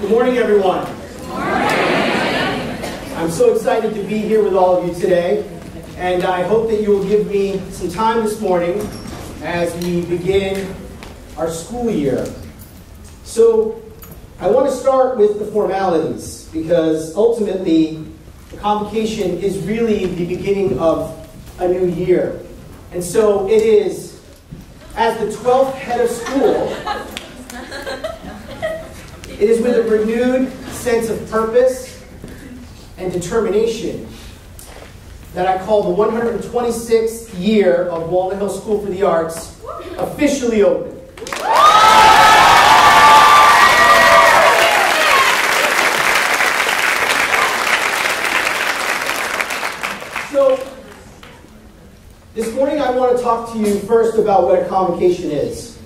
Good morning, everyone. I'm so excited to be here with all of you today, and I hope that you will give me some time this morning as we begin our school year. So, I want to start with the formalities because ultimately, the convocation is really the beginning of a new year. And so it is, as the 12th head of school, it is with a renewed sense of purpose and determination that I call the 126th year of Walnut Hill School for the Arts officially open. So, this morning I want to talk to you first about what a convocation is.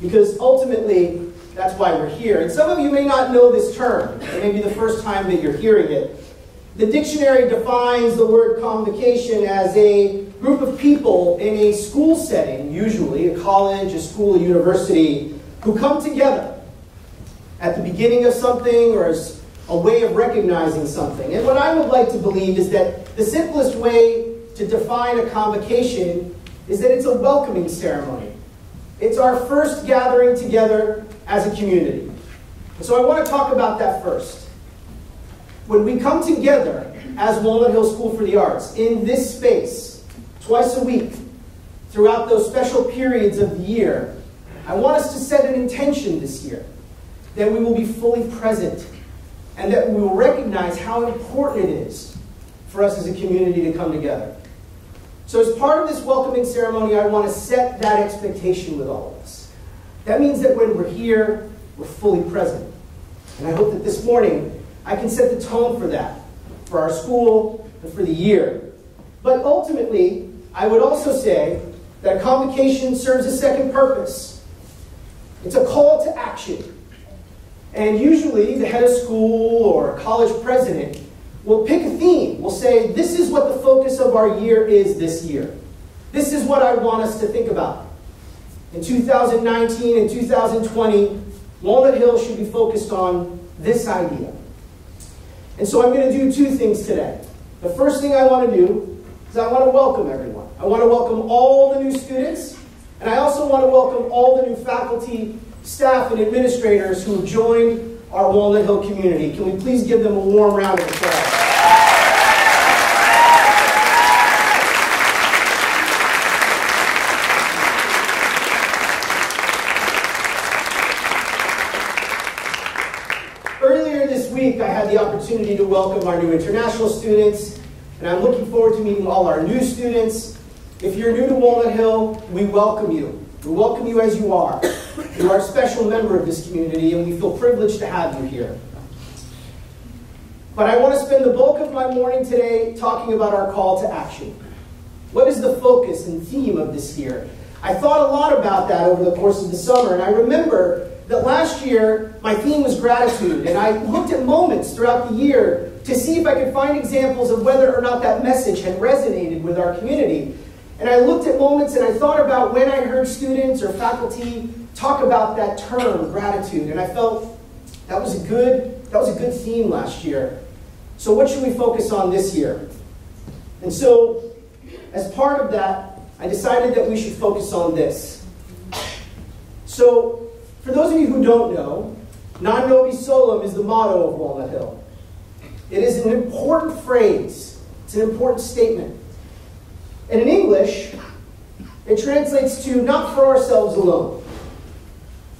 Because ultimately, that's why we're here. And some of you may not know this term. It may be the first time that you're hearing it. The dictionary defines the word convocation as a group of people in a school setting, usually a college, a school, a university, who come together at the beginning of something or as a way of recognizing something. And what I would like to believe is that the simplest way to define a convocation is that it's a welcoming ceremony. It's our first gathering together as a community. So I want to talk about that first. When we come together as Walnut Hill School for the Arts in this space twice a week throughout those special periods of the year, I want us to set an intention this year that we will be fully present and that we will recognize how important it is for us as a community to come together. So, as part of this welcoming ceremony, I want to set that expectation with all of us. That means that when we're here, we're fully present. And I hope that this morning I can set the tone for that, for our school and for the year. But ultimately, I would also say that convocation serves a second purpose. It's a call to action. And usually, the head of school or college president will pick a theme. Will say, This is what the focus of our year is this year. This is what I want us to think about. In 2019 and 2020, Walnut Hill should be focused on this idea. And so I'm going to do two things today. The first thing I want to do is I want to welcome everyone. I want to welcome all the new students, and I also want to welcome all the new faculty, staff, and administrators who have joined our Walnut Hill community. Can we please give them a warm round of applause? week, I had the to welcome our new international students, and I'm looking forward to meeting all our new students. If you're new to Walnut Hill, we welcome you. We welcome you as you are. You are a special member of this community, and we feel privileged to have you here. But I want to spend the bulk of my morning today talking about our call to action. What is the focus and theme of this year? I thought a lot about that over the course of the summer, and I remember that last year my theme was gratitude, and I looked at moments throughout the year to see if I could find examples of whether or not that message had resonated with our community. And I looked at moments and I thought about when I heard students or faculty talk about that term, gratitude, and I felt that was a good, that was a good theme last year. So what should we focus on this year? And so, as part of that, I decided that we should focus on this. So, for those of you who don't know, Non Nobis Solum is the motto of Walnut Hill. It is an important phrase, it's an important statement. And in English, it translates to not for ourselves alone.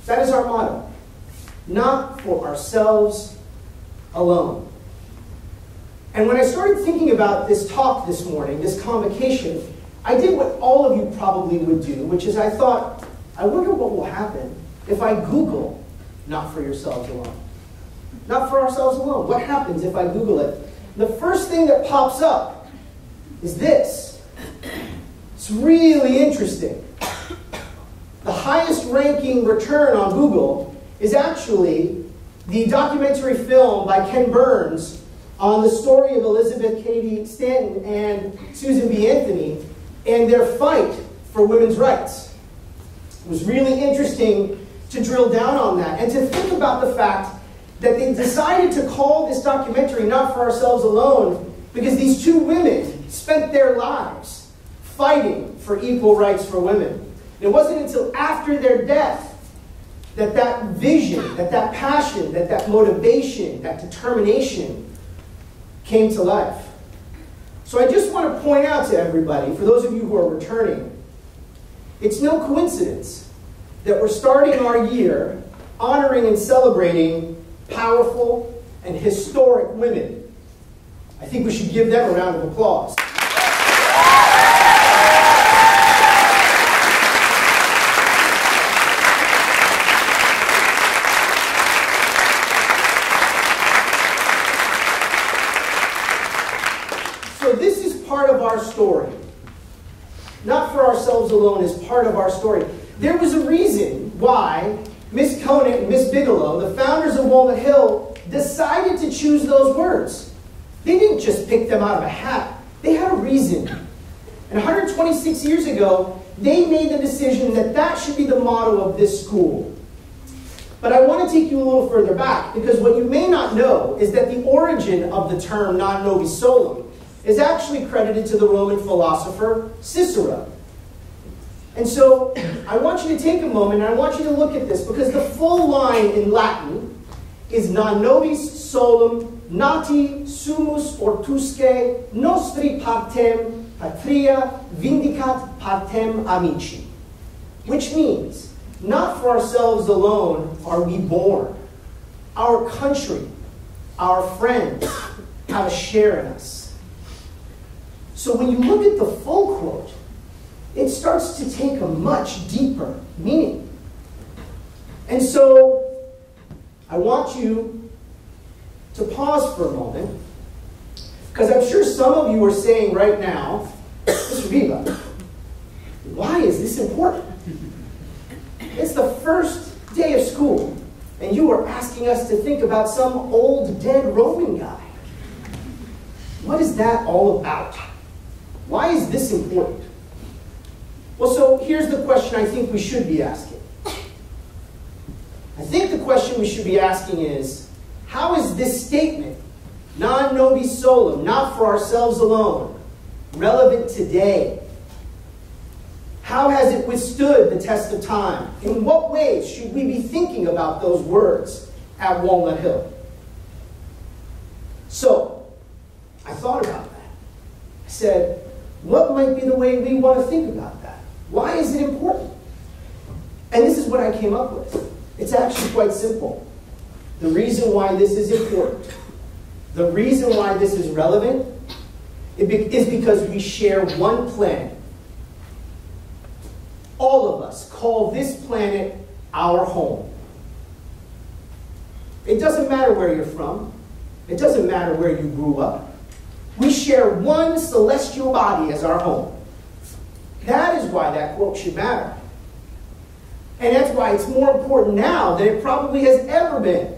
That is our motto. Not for ourselves alone. And when I started thinking about this talk this morning, this convocation, I did what all of you probably would do, which is I thought, I wonder what will happen if I Google, not for yourselves alone. Not for ourselves alone. What happens if I Google it? The first thing that pops up is this. It's really interesting. The highest ranking return on Google is actually the documentary film by Ken Burns on the story of Elizabeth Cady Stanton and Susan B. Anthony and their fight for women's rights. It was really interesting to drill down on that and to think about the fact that they decided to call this documentary Not for Ourselves Alone because these two women spent their lives fighting for equal rights for women. It wasn't until after their death that that vision, that that passion, that that motivation, that determination came to life. So I just want to point out to everybody, for those of you who are returning, it's no coincidence that we're starting our year honoring and celebrating powerful and historic women. I think we should give them a round of applause. So this is part of our story. Not for ourselves alone, is part of our story. There was a reason why Miss Conant and Miss Bigelow, the founders of Walnut Hill, decided to choose those words. They didn't just pick them out of a hat. They had a reason. And 126 years ago, they made the decision that that should be the motto of this school. But I want to take you a little further back because what you may not know is that the origin of the term non nobis solum is actually credited to the Roman philosopher Cicero. And so I want you to take a moment and I want you to look at this because the full line in Latin is non nobis solum nati sumus ortusque nostri partem patria vindicat partem amici. Which means, not for ourselves alone are we born. Our country, our friends have a share in us. So when you look at the it starts to take a much deeper meaning. And so I want you to pause for a moment, because I'm sure some of you are saying right now, Mr. Viva, why is this important? It's the first day of school, and you are asking us to think about some old dead Roman guy. What is that all about? Why is this important? Well, so here's the question I think we should be asking. I think the question we should be asking is how is this statement, non nobis solum, not for ourselves alone, relevant today? How has it withstood the test of time? In what ways should we be thinking about those words at Walnut Hill? So, I thought about that. I said, what might be the way we want to think about that? Why is it important? And this is what I came up with. It's actually quite simple. The reason why this is important, the reason why this is relevant, is because we share one planet. All of us call this planet our home. It doesn't matter where you're from. It doesn't matter where you grew up. We share one celestial body as our home. That is why that quote should matter. And that's why it's more important now than it probably has ever been.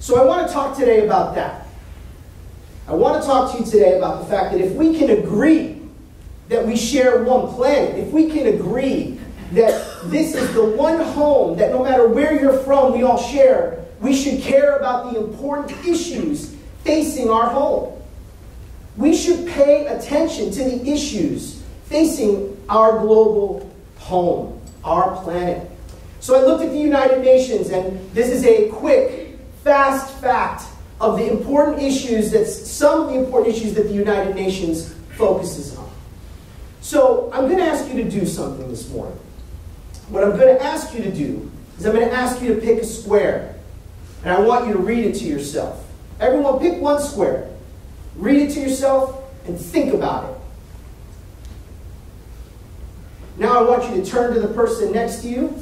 So I want to talk today about that. I want to talk to you today about the fact that if we can agree that we share one planet, if we can agree that this is the one home that no matter where you're from, we all share, we should care about the important issues facing our home. We should pay attention to the issues facing our global home, our planet. So I looked at the United Nations, and this is a quick, fast fact of the important issues that some of the important issues that the United Nations focuses on. So I'm going to ask you to do something this morning. What I'm going to ask you to do is I'm going to ask you to pick a square, and I want you to read it to yourself. Everyone pick one square. Read it to yourself and think about it. Now I want you to turn to the person next to you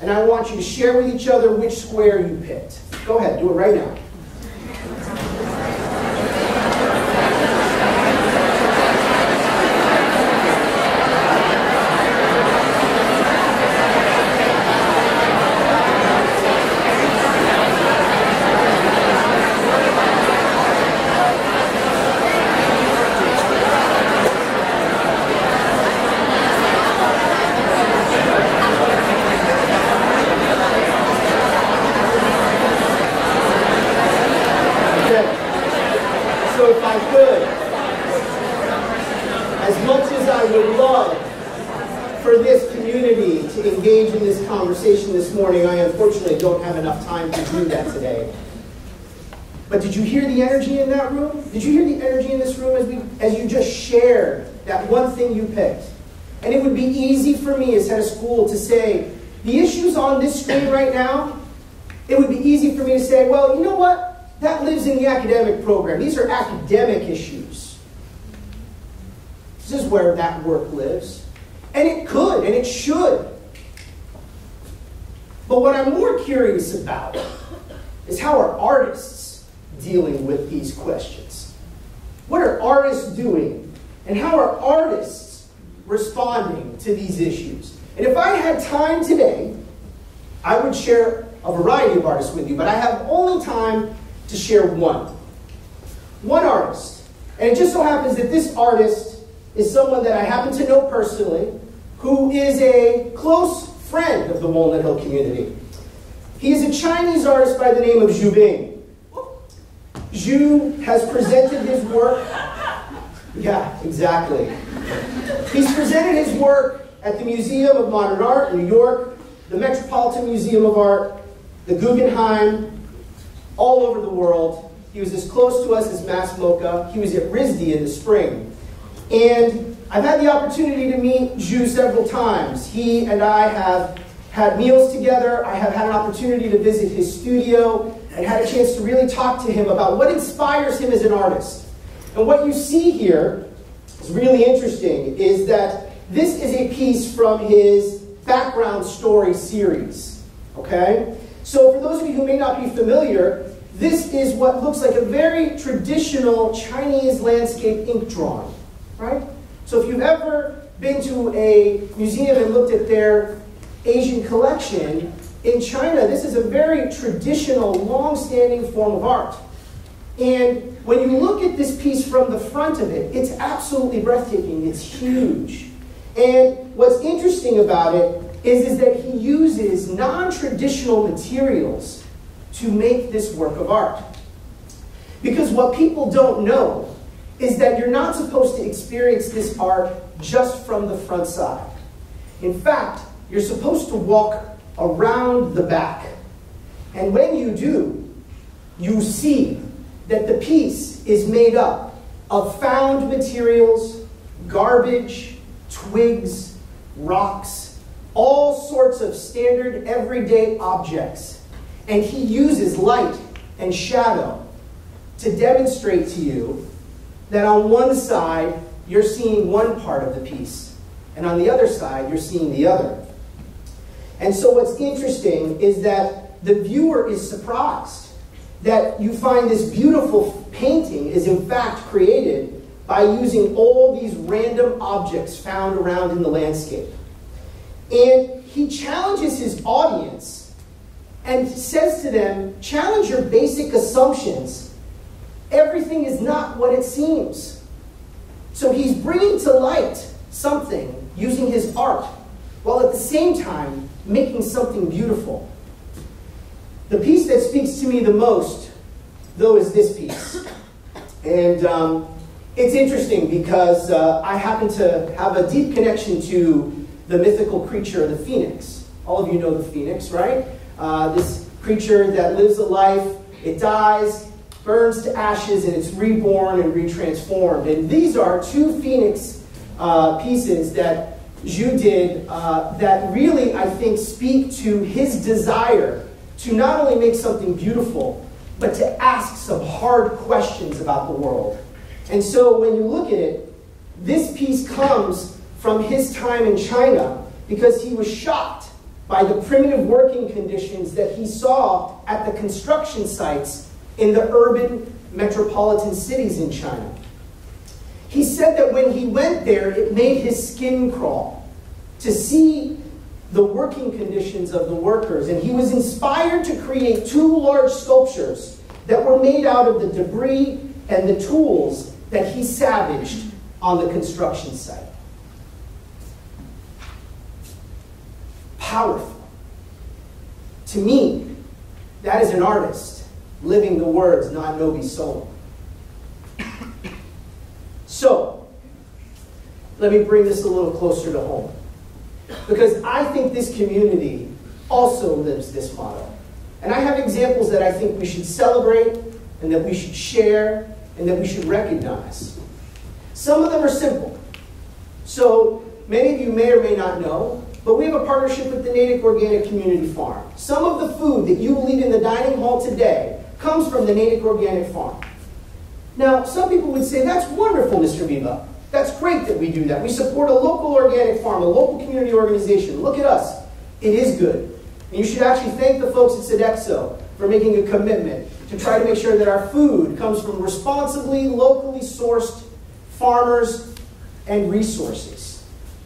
and I want you to share with each other which square you picked. Go ahead, do it right now. Conversation this morning. I unfortunately don't have enough time to do that today. But did you hear the energy in that room? Did you hear the energy in this room as, we, as you just shared that one thing you picked? And it would be easy for me as head of school to say, the issues on this screen right now, it would be easy for me to say, well, you know what? That lives in the academic program. These are academic issues. This is where that work lives. And it could, and it should. But what I'm more curious about is how are artists dealing with these questions? What are artists doing? And how are artists responding to these issues? And if I had time today, I would share a variety of artists with you, but I have only time to share one. One artist. And it just so happens that this artist is someone that I happen to know personally, who is a close friend of the Walnut Hill community. He is a Chinese artist by the name of Xu Bing. Zhu has presented his work. Yeah, exactly. He's presented his work at the Museum of Modern Art in New York, the Metropolitan Museum of Art, the Guggenheim, all over the world. He was as close to us as Mass MoCA. He was at RISD in the spring. And I've had the opportunity to meet Xu several times. He and I have had meals together. I have had an opportunity to visit his studio and had a chance to really talk to him about what inspires him as an artist. And what you see here is really interesting is that this is a piece from his background story series. Okay? So for those of you who may not be familiar, this is what looks like a very traditional Chinese landscape ink drawing, right? So if you've ever been to a museum and looked at their Asian collection, in China, this is a very traditional, long-standing form of art. And when you look at this piece from the front of it, it's absolutely breathtaking. It's huge. And what's interesting about it is, is that he uses non-traditional materials to make this work of art. Because what people don't know is that you're not supposed to experience this art just from the front side. In fact, you're supposed to walk around the back. And when you do, you see that the piece is made up of found materials, garbage, twigs, rocks, all sorts of standard everyday objects. And he uses light and shadow to demonstrate to you that on one side, you're seeing one part of the piece, and on the other side, you're seeing the other. And so what's interesting is that the viewer is surprised that you find this beautiful painting is in fact created by using all these random objects found around in the landscape. And he challenges his audience and says to them, challenge your basic assumptions everything is not what it seems. So he's bringing to light something using his art, while at the same time making something beautiful. The piece that speaks to me the most, though, is this piece. And um, it's interesting because uh, I happen to have a deep connection to the mythical creature, the phoenix. All of you know the phoenix, right? Uh, this creature that lives a life, it dies, burns to ashes and it's reborn and retransformed. And these are two Phoenix uh, pieces that Xu did uh, that really, I think, speak to his desire to not only make something beautiful, but to ask some hard questions about the world. And so when you look at it, this piece comes from his time in China because he was shocked by the primitive working conditions that he saw at the construction sites in the urban metropolitan cities in China. He said that when he went there, it made his skin crawl to see the working conditions of the workers. And he was inspired to create two large sculptures that were made out of the debris and the tools that he savaged on the construction site. Powerful. To me, that is an artist living the words, non nobis solum. So, let me bring this a little closer to home. because I think this community also lives this motto. And I have examples that I think we should celebrate and that we should share and that we should recognize. Some of them are simple. So many of you may or may not know, but we have a partnership with the Natick Organic Community Farm. Some of the food that you will eat in the dining hall today comes from the Natick Organic Farm. Now, some people would say, that's wonderful, Mr. Viva. That's great that we do that. We support a local organic farm, a local community organization. Look at us. It is good. And you should actually thank the folks at Sodexo for making a commitment to try to make sure that our food comes from responsibly, locally sourced farmers and resources.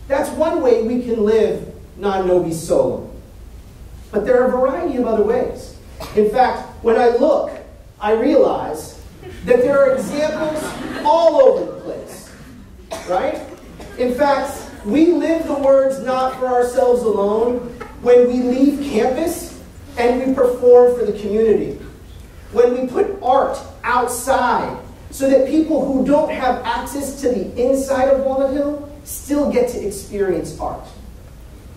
That's one way we can live non nobis solum. But there are a variety of other ways. In fact, when I look, I realize that there are examples all over the place, right? In fact, we live the words not for ourselves alone when we leave campus and we perform for the community. When we put art outside so that people who don't have access to the inside of Walnut Hill still get to experience art.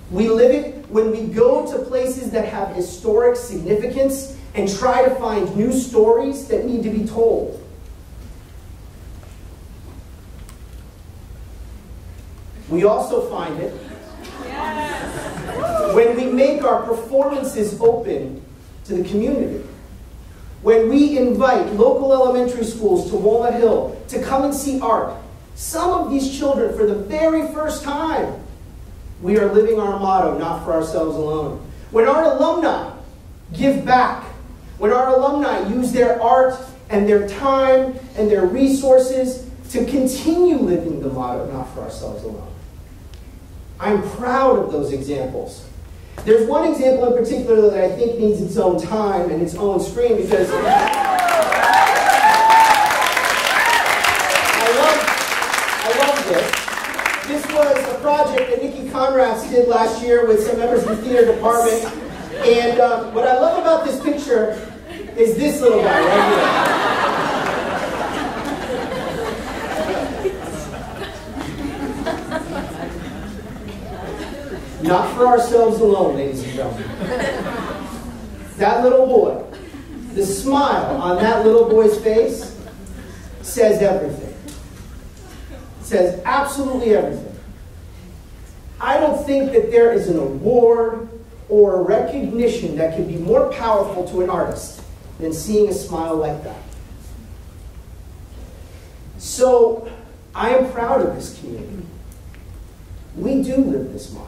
We live it when we go to places that have historic significance and try to find new stories that need to be told. We also find it yes. when we make our performances open to the community. When we invite local elementary schools to Walnut Hill to come and see art, some of these children, for the very first time, we are living our motto, not for ourselves alone. When our alumni give back, when our alumni use their art and their time and their resources to continue living the motto, not for ourselves alone. I'm proud of those examples. There's one example in particular that I think needs its own time and its own screen because I love, I love this. This was a project that Nikki Conrads did last year with some members of the theater department. And um, what I love about this picture is this little guy right here. Not for ourselves alone, ladies and gentlemen. That little boy, the smile on that little boy's face says everything. says absolutely everything. I don't think that there is an award or a recognition that can be more powerful to an artist than seeing a smile like that. So, I am proud of this community. We do live this model.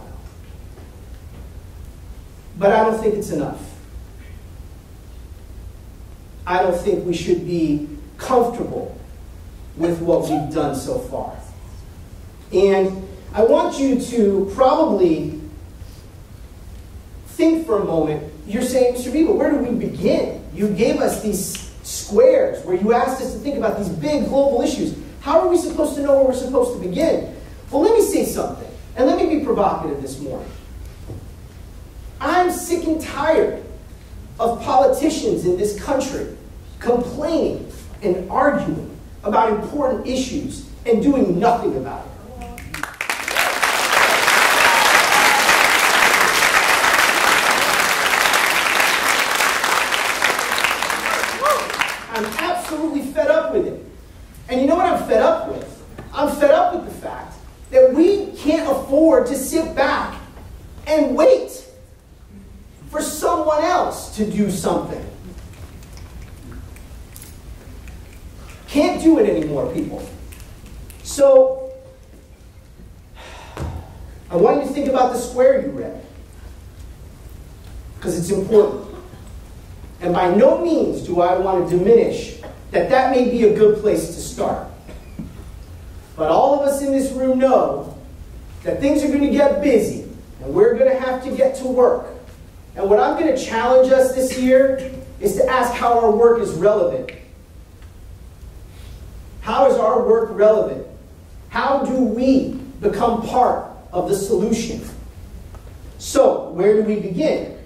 But I don't think it's enough. I don't think we should be comfortable with what we've done so far. And I want you to probably think for a moment. You're saying, Mr. Viva, where do we begin? You gave us these squares where you asked us to think about these big global issues. How are we supposed to know where we're supposed to begin? Well, let me say something, and let me be provocative this morning. I'm sick and tired of politicians in this country complaining and arguing about important issues and doing nothing about it. I'm absolutely fed up with it. And you know what I'm fed up with? I'm fed up with the fact that we can't afford to sit back and wait for someone else to do something. Can't do it anymore, people. So, I want you to think about the square you read. Because it's important. And by no means do I want to diminish that that may be a good place to start. But all of us in this room know that things are going to get busy, and we're going to have to get to work. And what I'm going to challenge us this year is to ask how our work is relevant. How is our work relevant? How do we become part of the solution? So, where do we begin?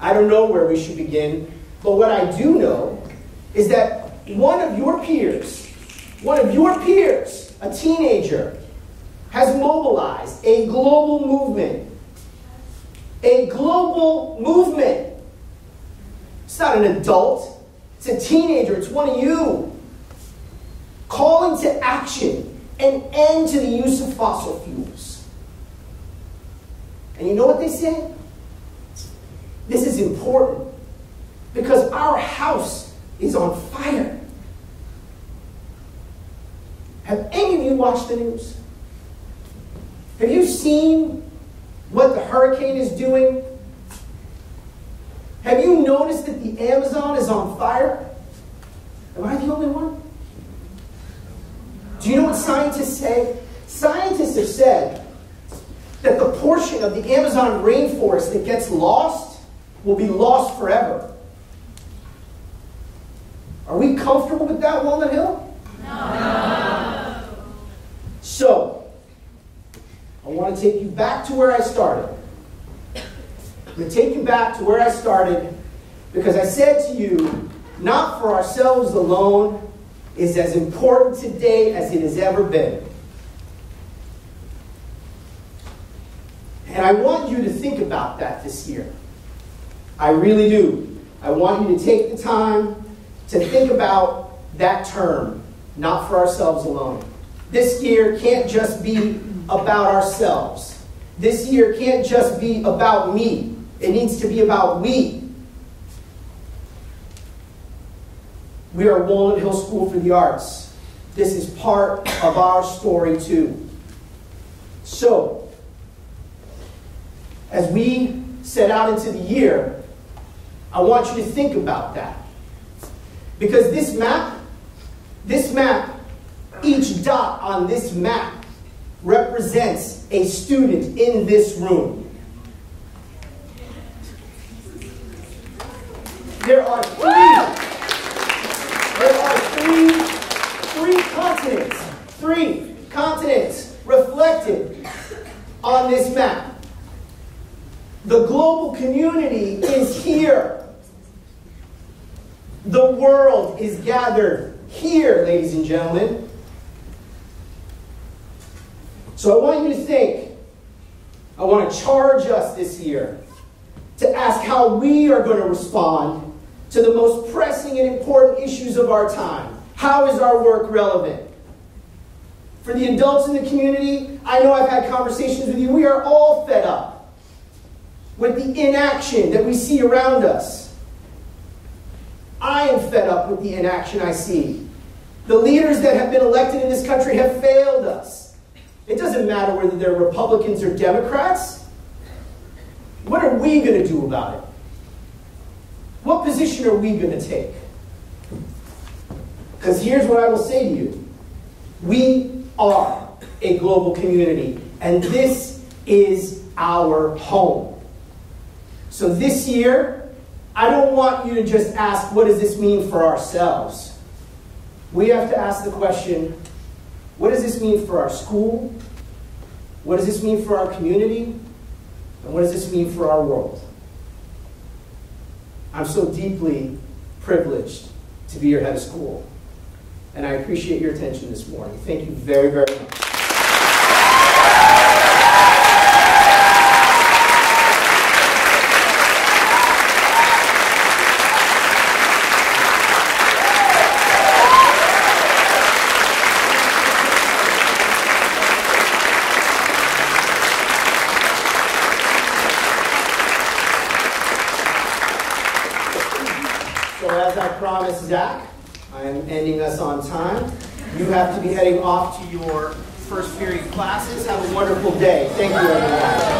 I don't know where we should begin, but what I do know is that one of your peers, one of your peers, a teenager, has mobilized a global movement a global movement. It's not an adult, it's a teenager, it's one of you. Calling to action, an end to the use of fossil fuels. And you know what they said? This is important because our house is on fire. Have any of you watched the news? Have you seen what the hurricane is doing? Have you noticed that the Amazon is on fire? Am I the only one? Do you know what scientists say? Scientists have said that the portion of the Amazon rainforest that gets lost will be lost forever. Are we comfortable with that, Walnut Hill? No. So, I want to take you back to where I started. I'm going to take you back to where I started because I said to you, not for ourselves alone is as important today as it has ever been. And I want you to think about that this year. I really do. I want you to take the time to think about that term, not for ourselves alone. This year can't just be about ourselves. This year can't just be about me. It needs to be about we. We are Walnut Hill School for the Arts. This is part of our story, too. So, as we set out into the year, I want you to think about that. Because this map, this map, each dot on this map represents a student in this room. There are three. There are three, three continents, three continents reflected on this map. The global community is here. The world is gathered here, ladies and gentlemen. So I want you to think. I want to charge us this year to ask how we are going to respond to the most pressing and important issues of our time. How is our work relevant? For the adults in the community, I know I've had conversations with you. We are all fed up with the inaction that we see around us. I am fed up with the inaction I see. The leaders that have been elected in this country have failed us. It doesn't matter whether they're Republicans or Democrats. What are we going to do about it? What position are we going to take? Because here's what I will say to you we are a global community, and this is our home. So this year, I don't want you to just ask, what does this mean for ourselves? We have to ask the question, what does this mean for our school? What does this mean for our community? And what does this mean for our world? I'm so deeply privileged to be your head of school. And I appreciate your attention this morning. Thank you very, very much. So as I promised Zach, I am ending us on time. You have to be heading off to your first period classes. Have a wonderful day. Thank you, everyone.